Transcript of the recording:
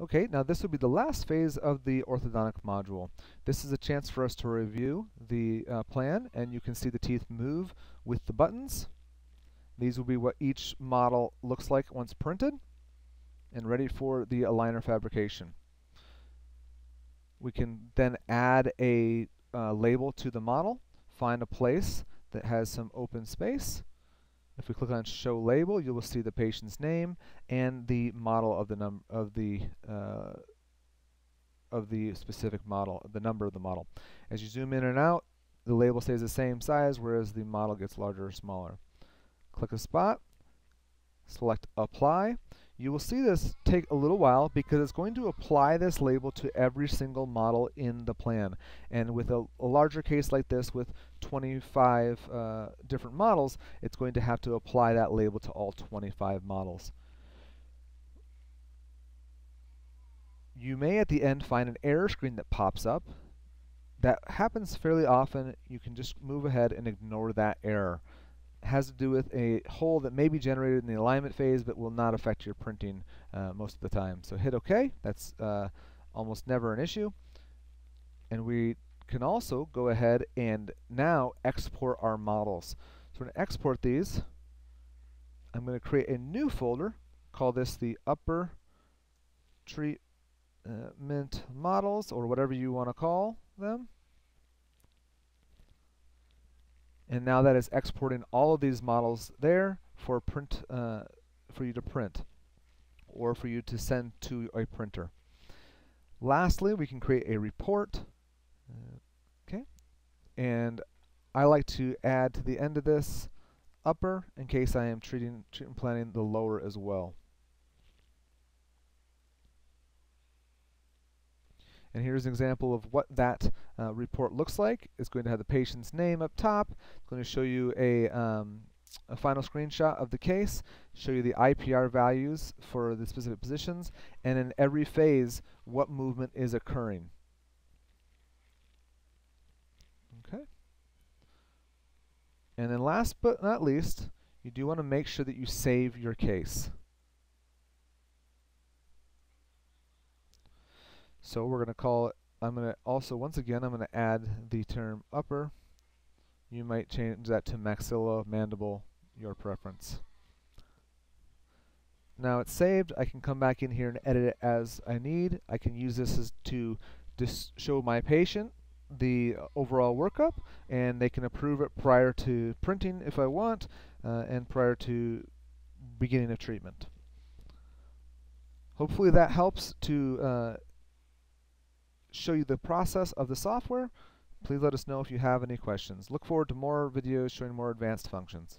Okay, now this will be the last phase of the orthodontic module. This is a chance for us to review the uh, plan and you can see the teeth move with the buttons. These will be what each model looks like once printed and ready for the aligner fabrication. We can then add a uh, label to the model, find a place that has some open space, if we click on Show Label, you will see the patient's name and the model of the num of the uh, of the specific model, the number of the model. As you zoom in and out, the label stays the same size, whereas the model gets larger or smaller. Click a spot, select Apply, you will see this take a little while because it's going to apply this label to every single model in the plan. And with a, a larger case like this with 25 uh, different models, it's going to have to apply that label to all 25 models. You may at the end find an error screen that pops up. That happens fairly often. You can just move ahead and ignore that error has to do with a hole that may be generated in the alignment phase but will not affect your printing uh, most of the time. So hit OK. That's uh, almost never an issue. And we can also go ahead and now export our models. So we're going to export these. I'm going to create a new folder. Call this the upper treatment models or whatever you want to call them. And now that is exporting all of these models there for print uh, for you to print or for you to send to a printer. Lastly, we can create a report. Uh, okay, and I like to add to the end of this upper in case I am treating treatment planning the lower as well. And here's an example of what that uh, report looks like. It's going to have the patient's name up top. It's going to show you a, um, a final screenshot of the case, show you the IPR values for the specific positions, and in every phase, what movement is occurring. Okay. And then last but not least, you do want to make sure that you save your case. So we're going to call it, I'm going to also, once again, I'm going to add the term upper. You might change that to maxilla, mandible, your preference. Now it's saved. I can come back in here and edit it as I need. I can use this as to show my patient the overall workup and they can approve it prior to printing if I want uh, and prior to beginning of treatment. Hopefully that helps to uh, show you the process of the software. Please let us know if you have any questions. Look forward to more videos showing more advanced functions.